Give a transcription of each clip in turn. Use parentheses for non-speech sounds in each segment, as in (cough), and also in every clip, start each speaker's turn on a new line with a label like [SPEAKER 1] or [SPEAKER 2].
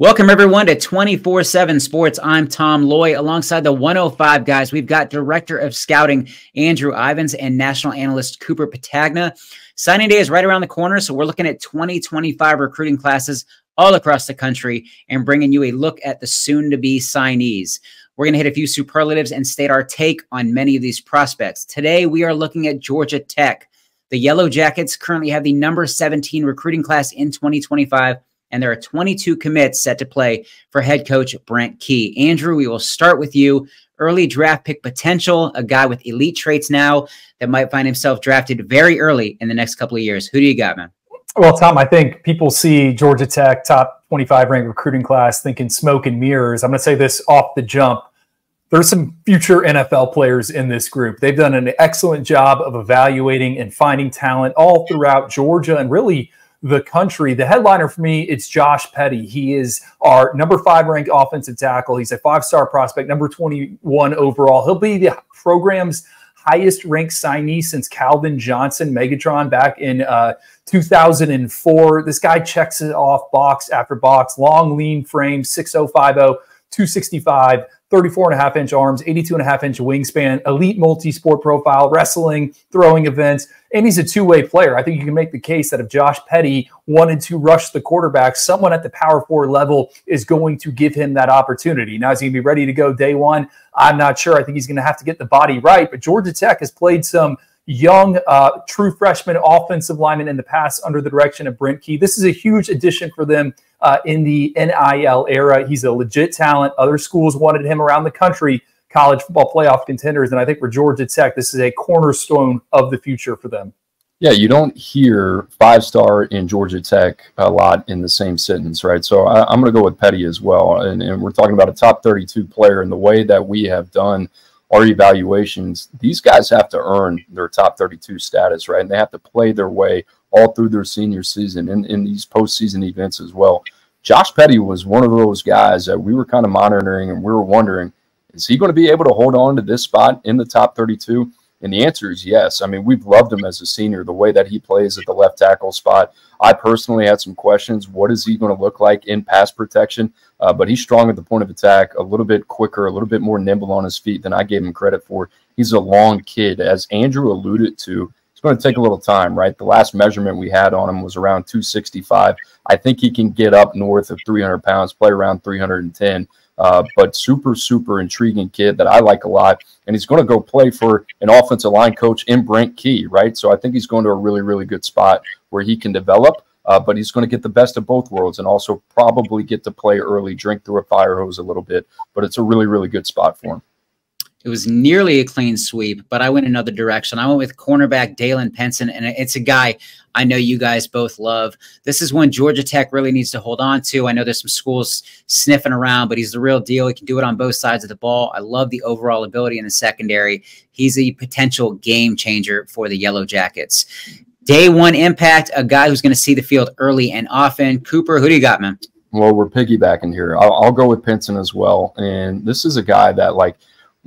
[SPEAKER 1] Welcome, everyone, to 24 7 Sports. I'm Tom Loy. Alongside the 105 guys, we've got Director of Scouting Andrew Ivins and National Analyst Cooper Petagna. Signing day is right around the corner, so we're looking at 2025 recruiting classes all across the country and bringing you a look at the soon to be signees. We're going to hit a few superlatives and state our take on many of these prospects. Today, we are looking at Georgia Tech. The Yellow Jackets currently have the number 17 recruiting class in 2025 and there are 22 commits set to play for head coach Brent Key. Andrew, we will start with you. Early draft pick potential, a guy with elite traits now that might find himself drafted very early in the next couple of years. Who do you got, man?
[SPEAKER 2] Well, Tom, I think people see Georgia Tech top 25 ranked recruiting class thinking smoke and mirrors. I'm going to say this off the jump. There's some future NFL players in this group. They've done an excellent job of evaluating and finding talent all throughout Georgia and really the country. The headliner for me, it's Josh Petty. He is our number five ranked offensive tackle. He's a five star prospect, number 21 overall. He'll be the program's highest ranked signee since Calvin Johnson, Megatron, back in uh, 2004. This guy checks it off box after box, long, lean frame, 6050, 265. 34 and a half inch arms, 82 and a half inch wingspan, elite multi sport profile, wrestling, throwing events, and he's a two way player. I think you can make the case that if Josh Petty wanted to rush the quarterback, someone at the power four level is going to give him that opportunity. Now, is he going to be ready to go day one? I'm not sure. I think he's going to have to get the body right, but Georgia Tech has played some young, uh, true freshman offensive lineman in the past under the direction of Brent Key. This is a huge addition for them uh, in the NIL era. He's a legit talent. Other schools wanted him around the country, college football playoff contenders. And I think for Georgia Tech, this is a cornerstone of the future for them.
[SPEAKER 3] Yeah, you don't hear five star in Georgia Tech a lot in the same sentence, right? So I, am going to go with Petty as well. And, and we're talking about a top 32 player and the way that we have done – our evaluations, these guys have to earn their top 32 status, right? And they have to play their way all through their senior season and in these postseason events as well. Josh Petty was one of those guys that we were kind of monitoring and we were wondering, is he going to be able to hold on to this spot in the top 32? And the answer is yes. I mean, we've loved him as a senior, the way that he plays at the left tackle spot. I personally had some questions. What is he going to look like in pass protection? Uh, but he's strong at the point of attack, a little bit quicker, a little bit more nimble on his feet than I gave him credit for. He's a long kid. As Andrew alluded to, it's going to take a little time, right? The last measurement we had on him was around 265. I think he can get up north of 300 pounds, play around 310. Uh, but super, super intriguing kid that I like a lot. And he's going to go play for an offensive line coach in Brent Key, right? So I think he's going to a really, really good spot where he can develop, uh, but he's going to get the best of both worlds and also probably get to play early, drink through a fire hose a little bit. But it's a really, really good spot for him.
[SPEAKER 1] It was nearly a clean sweep, but I went another direction. I went with cornerback Dalen Pinson, and it's a guy I know you guys both love. This is one Georgia Tech really needs to hold on to. I know there's some schools sniffing around, but he's the real deal. He can do it on both sides of the ball. I love the overall ability in the secondary. He's a potential game changer for the Yellow Jackets. Day one impact, a guy who's going to see the field early and often. Cooper, who do you got, man?
[SPEAKER 3] Well, we're piggybacking here. I'll, I'll go with Pinson as well. And this is a guy that, like,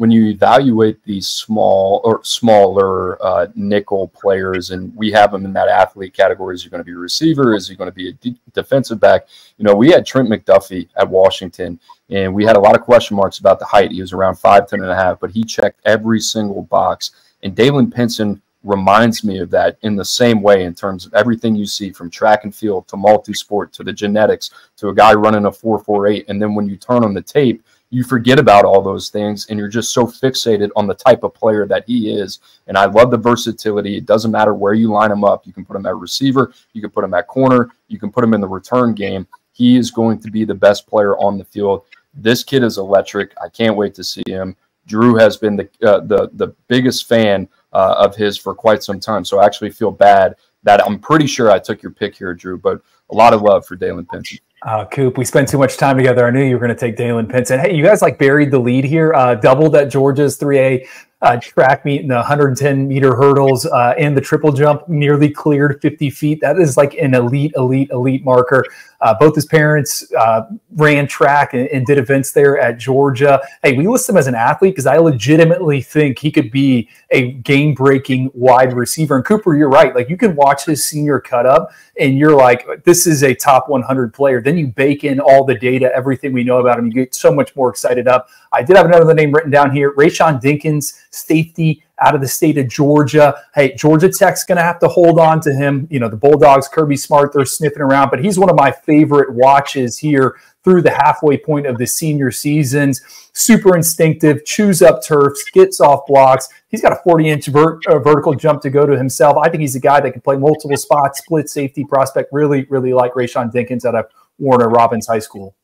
[SPEAKER 3] when you evaluate these small or smaller uh, nickel players, and we have them in that athlete category, is he going to be a receiver? Is he going to be a de- defensive back? You know, we had Trent McDuffie at Washington, and we had a lot of question marks about the height. He was around 5'10 and a half, but he checked every single box. And Dalen Pinson reminds me of that in the same way in terms of everything you see from track and field to multi-sport to the genetics to a guy running a 448 and then when you turn on the tape you forget about all those things and you're just so fixated on the type of player that he is. And I love the versatility. It doesn't matter where you line him up. You can put him at receiver, you can put him at corner, you can put him in the return game. He is going to be the best player on the field. This kid is electric. I can't wait to see him. Drew has been the uh, the the biggest fan uh, of his for quite some time. So I actually feel bad that I'm pretty sure I took your pick here, Drew. But a lot of love for Dalen Pinson.
[SPEAKER 2] Uh, Coop, we spent too much time together. I knew you were going to take Dalen Pinson. Hey, you guys like buried the lead here, uh, doubled at Georgia's 3A uh, track meet in the 110 meter hurdles uh, and the triple jump nearly cleared 50 feet. That is like an elite, elite, elite marker. Uh, both his parents uh, ran track and, and, did events there at Georgia. Hey, we list him as an athlete because I legitimately think he could be a game breaking wide receiver. And Cooper, you're right. Like you can watch his senior cut up and you're like, this is a top 100 player. Then you bake in all the data, everything we know about him. You get so much more excited up. I did have another name written down here Rayshawn Dinkins, safety out of the state of Georgia. Hey, Georgia Tech's going to have to hold on to him. You know, the Bulldogs, Kirby Smart, they're sniffing around, but he's one of my favorite watches here through the halfway point of the senior seasons. Super instinctive, chews up turfs, gets off blocks. He's got a 40 inch vert, uh, vertical jump to go to himself. I think he's a guy that can play multiple spots, split safety prospect. Really, really like Rayshawn Dinkins out of Warner Robins High School.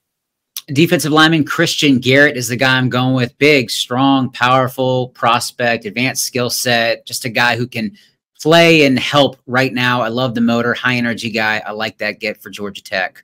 [SPEAKER 1] Defensive lineman Christian Garrett is the guy I'm going with. Big, strong, powerful prospect, advanced skill set, just a guy who can play and help right now. I love the motor, high energy guy. I like that get for Georgia Tech.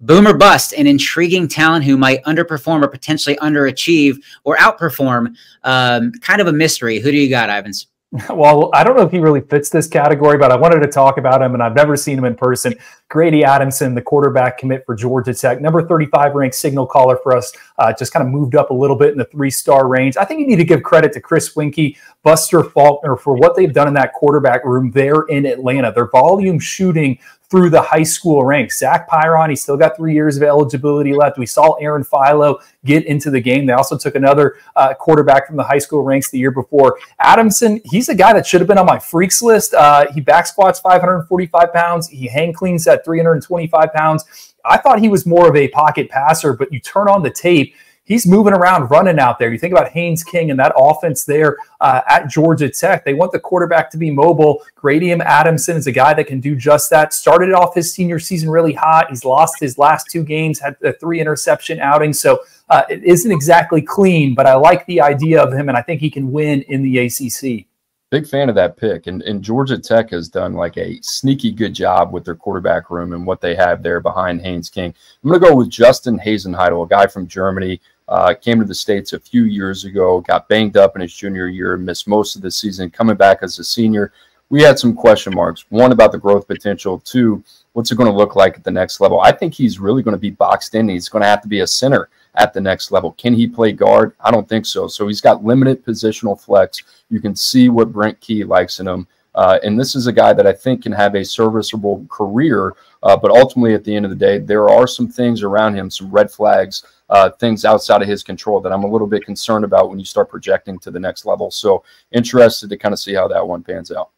[SPEAKER 1] Boomer Bust, an intriguing talent who might underperform or potentially underachieve or outperform. Um, kind of a mystery. Who do you got, Ivins? (laughs)
[SPEAKER 2] Well, I don't know if he really fits this category, but I wanted to talk about him, and I've never seen him in person. Grady Adamson, the quarterback commit for Georgia Tech, number 35 ranked signal caller for us, uh, just kind of moved up a little bit in the three star range. I think you need to give credit to Chris Weinke, Buster Faulkner for what they've done in that quarterback room there in Atlanta. Their volume shooting through the high school ranks. Zach Pyron, he's still got three years of eligibility left. We saw Aaron Philo get into the game. They also took another uh, quarterback from the high school ranks the year before. Adamson, he's a guy that should have been on my freaks list. Uh, he back squats 545 pounds. He hang cleans at 325 pounds. I thought he was more of a pocket passer, but you turn on the tape he's moving around, running out there. You think about Haynes King and that offense there uh, at Georgia Tech. They want the quarterback to be mobile. Gradium Adamson is a guy that can do just that. Started off his senior season really hot. He's lost his last two games, had a three interception outing. So uh, it isn't exactly clean, but I like the idea of him, and I think he can win in the ACC.
[SPEAKER 3] Big fan of that pick. And, and Georgia Tech has done like a sneaky good job with their quarterback room and what they have there behind Haynes King. I'm going to go with Justin Hasenheidel, a guy from Germany uh, came to the States a few years ago, got banged up in his junior year, missed most of the season, coming back as a senior. We had some question marks. One, about the growth potential. Two, what's it going to look like at the next level? I think he's really going to be boxed in. He's going to have to be a center at the next level. Can he play guard? I don't think so. So he's got limited positional flex. You can see what Brent Key likes in him. Uh, and this is a guy that I think can have a serviceable career. Uh, but ultimately, at the end of the day, there are some things around him, some red flags uh, things outside of his control that I'm a little bit concerned about when you start projecting to the next level. So interested to kind of see how that one pans out.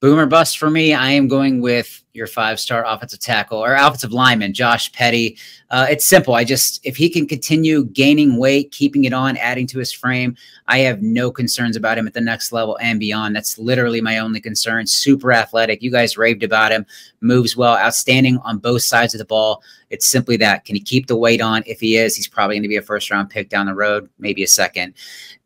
[SPEAKER 1] Boomer bust for me. I am going with your five star offensive tackle or offensive lineman, Josh Petty. Uh, it's simple. I just, if he can continue gaining weight, keeping it on, adding to his frame, I have no concerns about him at the next level and beyond. That's literally my only concern. Super athletic. You guys raved about him. Moves well, outstanding on both sides of the ball. It's simply that. Can he keep the weight on? If he is, he's probably going to be a first round pick down the road, maybe a second.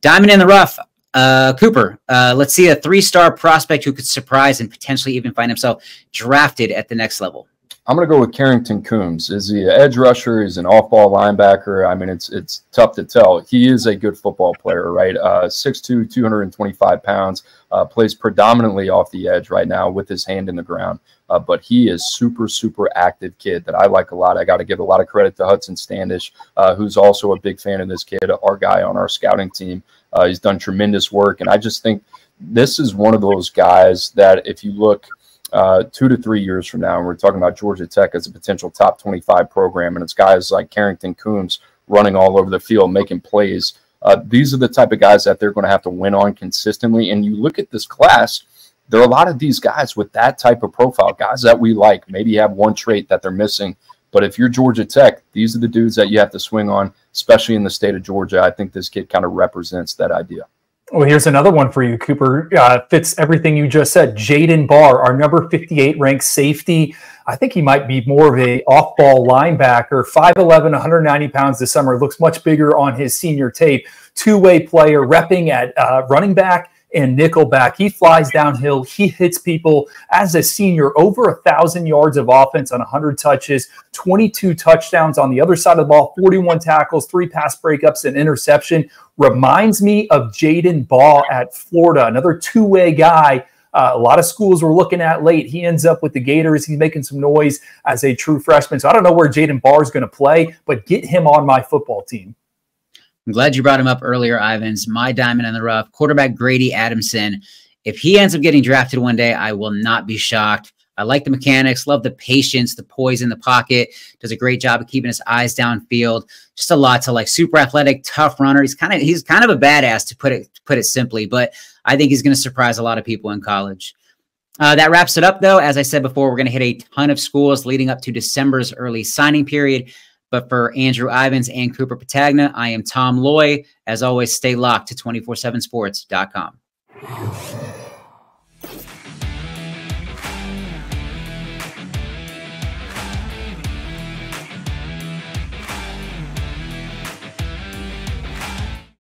[SPEAKER 1] Diamond in the rough. Uh, Cooper, uh, let's see a three star prospect who could surprise and potentially even find himself drafted at the next level.
[SPEAKER 3] I'm going to go with Carrington Coombs. Is he an edge rusher? Is an off-ball linebacker? I mean, it's it's tough to tell. He is a good football player, right? Uh, 6'2", 225 pounds. Uh, plays predominantly off the edge right now with his hand in the ground. Uh, but he is super, super active kid that I like a lot. I got to give a lot of credit to Hudson Standish, uh, who's also a big fan of this kid, our guy on our scouting team. Uh, he's done tremendous work, and I just think this is one of those guys that if you look uh, two to three years from now, and we're talking about Georgia Tech as a potential top 25 program, and it's guys like Carrington Coombs running all over the field, making plays. Uh, these are the type of guys that they're going to have to win on consistently. And you look at this class, there are a lot of these guys with that type of profile, guys that we like, maybe have one trait that they're missing. But if you're Georgia Tech, these are the dudes that you have to swing on, especially in the state of Georgia. I think this kid kind of represents that idea.
[SPEAKER 2] Well, here's another one for you, Cooper. Uh, fits everything you just said. Jaden Barr, our number 58 ranked safety. I think he might be more of a off-ball linebacker. 5'11", 190 pounds this summer. Looks much bigger on his senior tape. Two-way player, repping at uh, running back and nickelback. He flies downhill. He hits people as a senior over a thousand yards of offense on 100 touches, 22 touchdowns on the other side of the ball, 41 tackles, three pass breakups, and interception. Reminds me of Jadan Baugh at Florida, another two way guy uh, a lot of schools were looking at late. He ends up with the Gators. He's making some noise as a true freshman. So I don't know where Jaden Barr is going to play, but get him on my football team.
[SPEAKER 1] I'm glad you brought him up earlier, Ivins. My diamond in the rough, quarterback Grady Adamson. If he ends up getting drafted one day, I will not be shocked. I like the mechanics, love the patience, the poise in the pocket. Does a great job of keeping his eyes downfield. Just a lot to like. Super athletic, tough runner. He's kind of he's kind of a badass to put it to put it simply. But I think he's going to surprise a lot of people in college. Uh, that wraps it up, though. As I said before, we're going to hit a ton of schools leading up to December's early signing period. But for Andrew Ivins and Cooper Petagna, I am Tom Loy. As always, stay locked to 247sports.com.